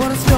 What is